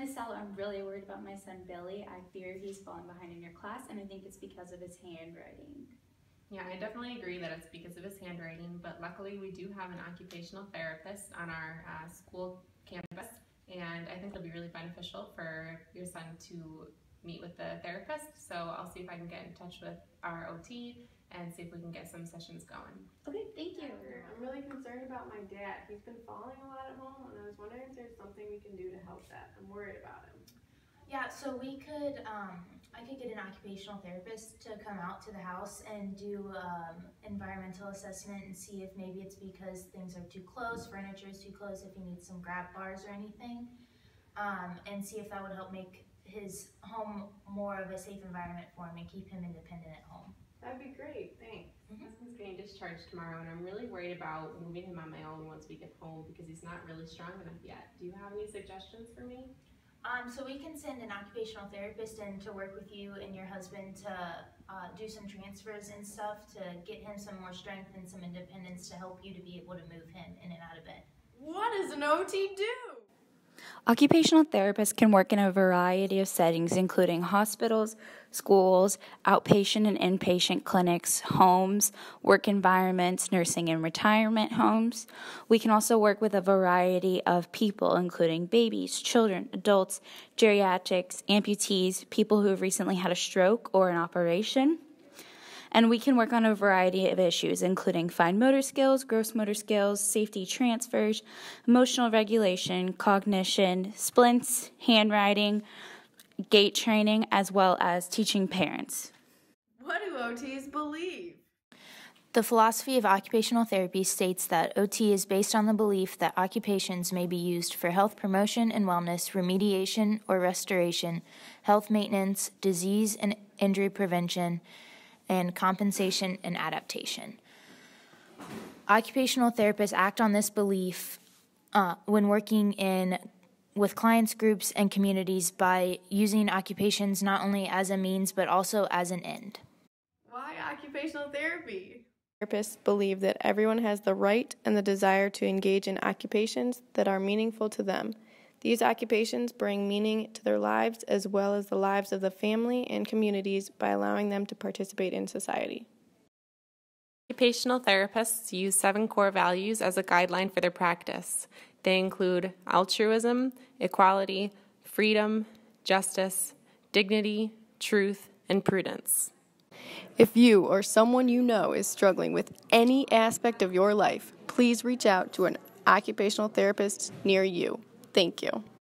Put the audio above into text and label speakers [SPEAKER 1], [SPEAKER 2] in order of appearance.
[SPEAKER 1] Miss Sal, I'm really worried about my son Billy. I fear he's falling behind in your class, and I think it's because of his handwriting.
[SPEAKER 2] Yeah, I definitely agree that it's because of his handwriting, but luckily we do have an occupational therapist on our uh, school campus, and I think it'll be really beneficial for your son to meet with the therapist. So I'll see if I can get in touch with our OT and see if we can get some sessions going.
[SPEAKER 1] Okay, thank you.
[SPEAKER 3] I'm really concerned about my dad. He's been falling a lot at home, and I was wondering if there's something we can do to help that. I'm worried about him.
[SPEAKER 4] Yeah, so we could, um, I could get an occupational therapist to come out to the house and do um, environmental assessment and see if maybe it's because things are too close, furniture is too close, if he needs some grab bars or anything, um, and see if that would help make his home more of a safe environment for him and keep him independent at home.
[SPEAKER 2] Discharged tomorrow, and I'm really worried about moving him on my own once we get home because he's not really strong enough yet. Do you have any suggestions for me?
[SPEAKER 4] Um, so we can send an occupational therapist in to work with you and your husband to uh, do some transfers and stuff to get him some more strength and some independence to help you to be able to move him in and out of bed.
[SPEAKER 3] What does an OT do?
[SPEAKER 1] Occupational therapists can work in a variety of settings, including hospitals, schools, outpatient and inpatient clinics, homes, work environments, nursing and retirement homes. We can also work with a variety of people, including babies, children, adults, geriatrics, amputees, people who have recently had a stroke or an operation. And we can work on a variety of issues, including fine motor skills, gross motor skills, safety transfers, emotional regulation, cognition, splints, handwriting, gait training, as well as teaching parents.
[SPEAKER 3] What do OTs believe?
[SPEAKER 4] The philosophy of occupational therapy states that OT is based on the belief that occupations may be used for health promotion and wellness, remediation or restoration, health maintenance, disease and injury prevention, and compensation and adaptation. Occupational therapists act on this belief uh, when working in with clients, groups, and communities by using occupations not only as a means but also as an end.
[SPEAKER 3] Why occupational therapy?
[SPEAKER 5] Therapists believe that everyone has the right and the desire to engage in occupations that are meaningful to them. These occupations bring meaning to their lives as well as the lives of the family and communities by allowing them to participate in society.
[SPEAKER 2] Occupational therapists use seven core values as a guideline for their practice. They include altruism, equality, freedom, justice, dignity, truth, and prudence.
[SPEAKER 5] If you or someone you know is struggling with any aspect of your life, please reach out to an occupational therapist near you. Thank you.